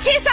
notícia